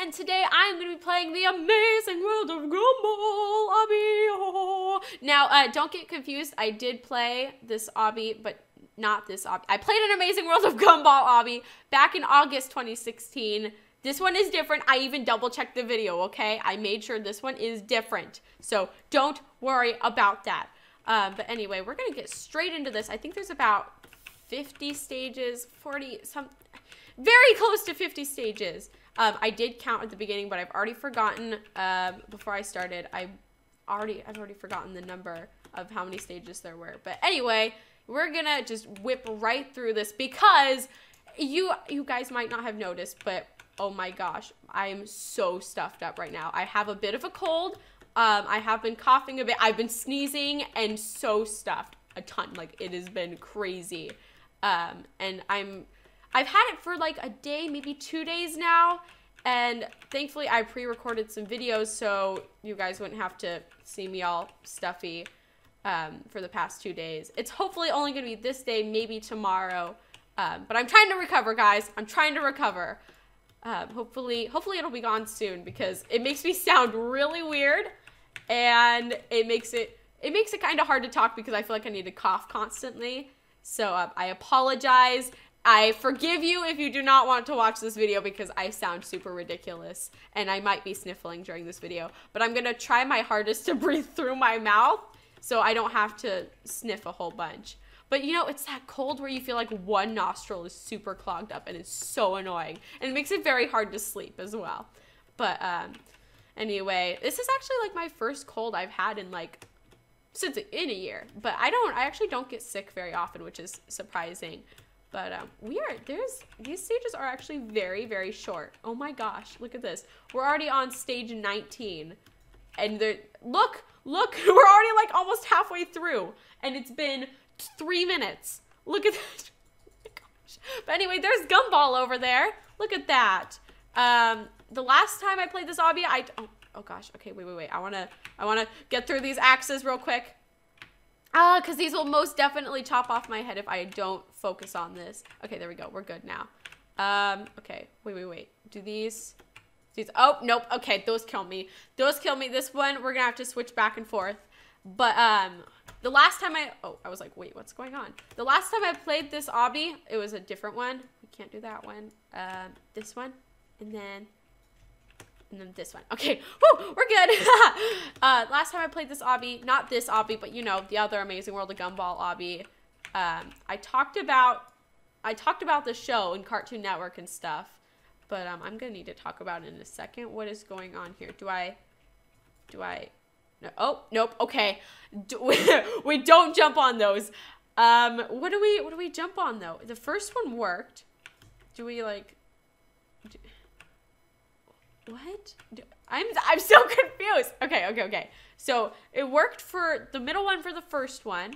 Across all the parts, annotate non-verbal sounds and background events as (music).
and today I'm going to be playing the amazing world of Gumball Obby. (laughs) Now, uh, don't get confused. I did play this Obby, but not this Obby. I played an amazing world of Gumball Obby back in August 2016. This one is different. I even double checked the video, okay? I made sure this one is different. So don't worry about that. Uh, but anyway, we're going to get straight into this. I think there's about 50 stages, 40, some very close to 50 stages. Um, I did count at the beginning, but I've already forgotten um, before I started. I already I've already forgotten the number of how many stages there were. But anyway, we're gonna just whip right through this because you you guys might not have noticed, but oh my gosh, I'm so stuffed up right now. I have a bit of a cold. Um, I have been coughing a bit. I've been sneezing and so stuffed a ton. Like it has been crazy. Um, and I'm I've had it for like a day, maybe two days now. And thankfully, I pre recorded some videos so you guys wouldn't have to see me all stuffy um, for the past two days. It's hopefully only going to be this day, maybe tomorrow. Um, but I'm trying to recover, guys. I'm trying to recover. Um, hopefully, hopefully it'll be gone soon because it makes me sound really weird, and it makes it it makes it kind of hard to talk because I feel like I need to cough constantly. So uh, I apologize. I forgive you if you do not want to watch this video because I sound super ridiculous and I might be sniffling during this video. But I'm to try my hardest to (laughs) breathe through my mouth so I don't have to sniff a whole bunch. But you know, it's that cold where you feel like one nostril is super clogged up and it's so annoying. And it makes it very hard to sleep as well. But um, anyway, this is actually like my first cold I've had in like since in a year. But I don't, I actually don't get sick very often, which is surprising. But um, we are, there's, these stages are actually very, very short. Oh my gosh, look at this. We're already on stage 19. And there, look, look, (laughs) we're already like almost halfway through. And it's been three minutes. Look at (laughs) that. But anyway, there's Gumball over there. Look at that. Um, the last time I played this obby, I, oh, oh gosh, okay, wait, wait, wait. I wanna, I wanna get through these axes real quick. Ah, because these will most definitely chop off my head if I don't focus on this. Okay, there we go. We're good now. Um, okay. Wait, wait, wait. Do these... These... Oh, nope. Okay, those kill me. Those kill me. This one, we're gonna have to switch back and forth. But, um... The last time I... Oh, I was like, wait, what's going on? The last time I played this obby, it was a different one. We can't do that one. Um, this one. And then and then this one. (laughs) Okay, whoo, we're good. (laughs) uh, last time I played this obby, not this obby, but you know, the other Amazing World of Gumball obby, um, I talked about, I talked about the show in Cartoon Network and stuff, but um, I'm gonna need to talk about it in a second. What is going on here? Do I, do I, no, oh, nope, okay. (laughs) We don't jump on those. Um, what do we, what do we jump on though? The first one worked. Do we like, what? I'm I'm so (laughs) confused. Okay, okay, okay. So it worked for the middle one for the first one,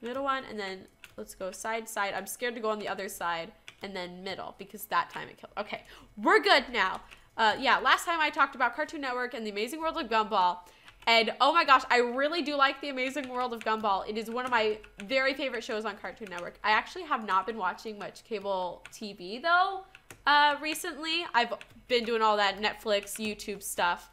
middle one, and then let's go side side. I'm scared to go on the other side, and then middle because that time it killed. Okay, we're good now. Uh, yeah, last time I talked about Cartoon Network and the Amazing World of Gumball. And oh my gosh, I really do like The Amazing World of Gumball. It is one of my very favorite shows on Cartoon Network. I actually have not been watching much cable TV though uh, recently. I've been doing all that Netflix, YouTube stuff.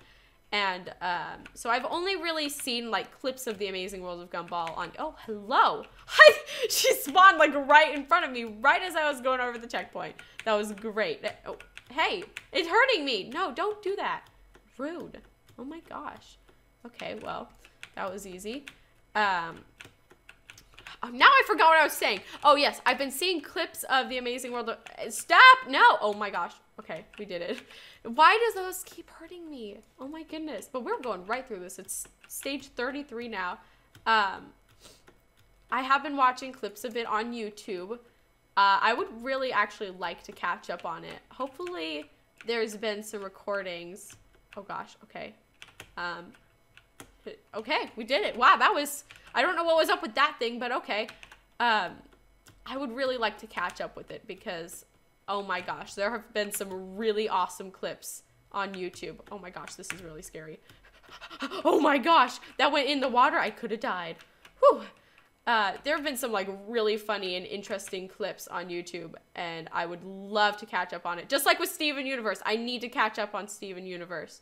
And um, so I've only really seen like clips of the Amazing World of Gumball on. Oh, hello! Hi! (laughs) she spawned like right in front of me, right as I was going over the checkpoint. That was great. Oh, hey, it's hurting me. No, don't do that. Rude. Oh my gosh. Okay, well, that was easy. Um, now I forgot what I was saying. Oh, yes. I've been seeing clips of The Amazing World of... Stop! No! Oh, my gosh. Okay, we did it. Why does those keep hurting me? Oh, my goodness. But we're going right through this. It's stage 33 now. Um, I have been watching clips of it on YouTube. Uh, I would really actually like to catch up on it. Hopefully, there's been some recordings. Oh, gosh. Okay. Um, okay, we did it. Wow, that was I don't know what was up with that thing, but okay. Um, I would really like to catch up with it because Oh my gosh, there have been some really awesome clips on YouTube. Oh my gosh, this is really scary. (gasps) oh my gosh, that went in the water. I could have died. Whew. Uh, there have been some like really funny and interesting clips on YouTube, and I would love to catch up on it. Just like with Steven Universe, I need to catch up on Steven Universe.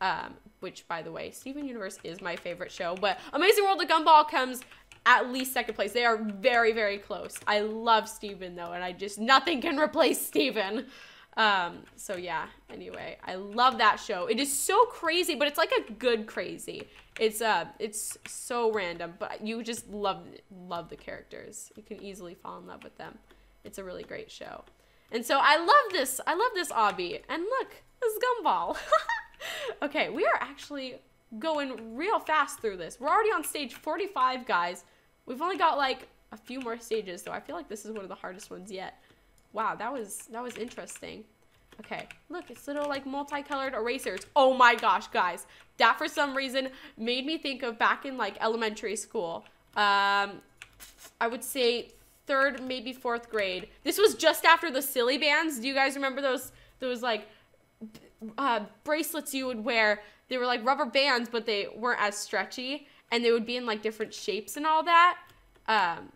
Um, which, by the way, Steven Universe is my favorite show, but Amazing World of Gumball comes at least second place. They are very, very close. I love Steven though, and I just nothing can replace Steven. Um, so yeah, anyway, I love that show. It is so crazy, but it's like a good crazy. It's uh it's so random, but you just love love the characters. You can easily fall in love with them. It's a really great show. And so I love this. I love this obby. And look, this Gumball. (laughs) okay, we are actually going real fast through this. We're already on stage 45, guys. We've only got like a few more stages, so I feel like this is one of the hardest ones yet. Wow, that was that was interesting. Okay, look, it's little like multicolored erasers. Oh my gosh, guys. That for some reason made me think of back in like elementary school. Um, I would say third, maybe fourth grade. This was just after the Silly Bandz. Do you guys remember those those like uh, bracelets you would wear? They were like rubber bands, but they weren't as stretchy, and they would be in like different shapes and all that. Um,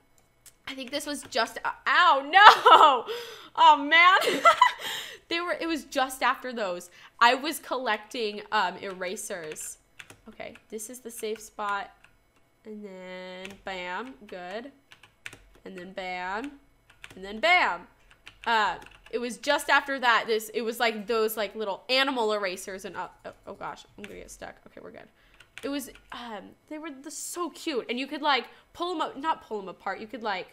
I think this was just uh, ow no! (laughs) Oh man. (laughs) They were it was just after those. I was collecting um, erasers. Okay this is the safe spot and then bam good. And then bam and then bam. Uh, it was just after that this it was like those like little animal erasers and uh, oh, oh gosh I'm gonna get stuck. Okay we're good. It was um they were the, so cute. And you could like pull them up not pull them apart. You could like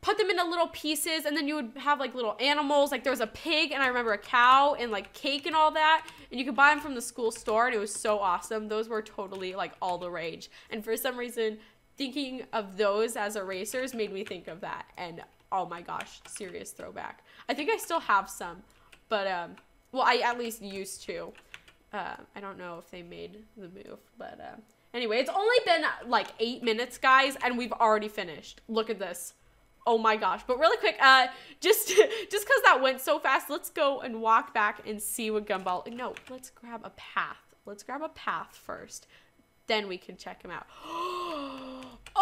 put them into little pieces and then you would have like little animals. Like there was a pig and i remember a cow and like cake and all that. And you could buy them from the school store and it was so awesome. Those were totally like all the rage. And for some reason thinking of those as erasers made me think of that. And oh my gosh serious throwback i think i still have some but um well i at least used to uh, i don't know if they made the move but uh, anyway it's only been like eight minutes guys and we've already finished look at this oh my gosh. But really quick, uh, (laughs) just just because that went so fast, let's go and walk back and see what Gumball, no, let's grab a path. Let's grab a path first. Then we can check him out. (gasps)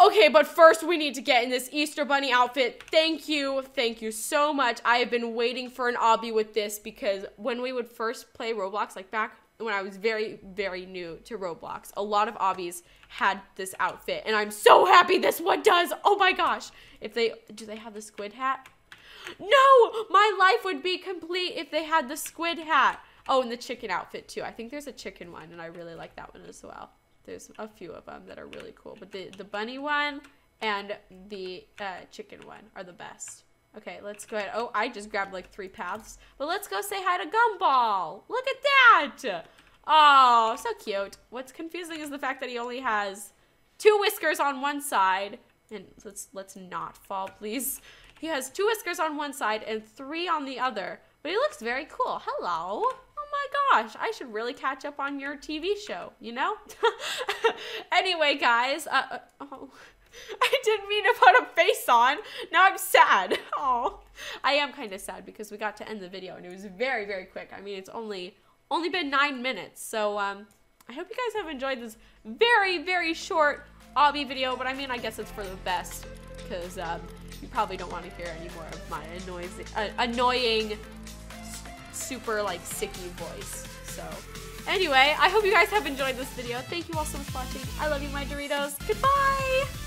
okay, but first we need to get in this Easter Bunny outfit. Thank you. Thank you so much. I have been waiting for an obby with this because when we would first play Roblox, like back when I was very, very new to Roblox. A lot of obbies had this outfit, and I'm so happy this one does. Oh my gosh. If they, do they have the squid hat? No, my life would be complete if they had the squid hat. Oh, and the chicken outfit too. I think there's a chicken one, and I really like that one as well. There's a few of them that are really cool, but the, the bunny one and the uh, chicken one are the best. Okay, let's go ahead. Oh, I just grabbed like three paths. But let's go say hi to Gumball. Look at that. Oh, so cute. What's confusing is the fact that he only has two whiskers on one side. And let's let's not fall, please. He has two whiskers on one side and three on the other. But he looks very cool. Hello. My gosh, I should really catch up on your TV show, you know? (laughs) anyway, guys, uh, uh, oh. (laughs) I didn't mean to put a face on. Now I'm sad. (laughs) Oh, I am kind of sad because we got to end the video and it was very, very quick. I mean, it's only only been nine minutes. So um, I hope you guys have enjoyed this very, very short obby video. But I mean, I guess it's for the best because um, you probably don't want to hear any more of my annoying, uh, annoying, super like sicky voice. So anyway, I hope you guys have enjoyed this video. Thank you all so much for watching. I love you, my Doritos. Goodbye!